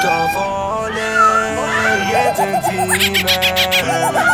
ta il est intime.